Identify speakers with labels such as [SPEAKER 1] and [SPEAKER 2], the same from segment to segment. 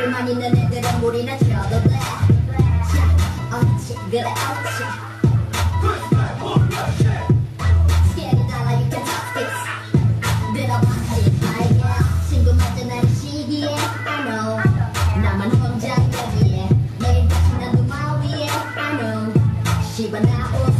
[SPEAKER 1] 입을 많이 내는 애들은 물이나 쳐도 돼 어찌 그래
[SPEAKER 2] 어찌
[SPEAKER 3] But now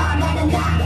[SPEAKER 3] لا لا لا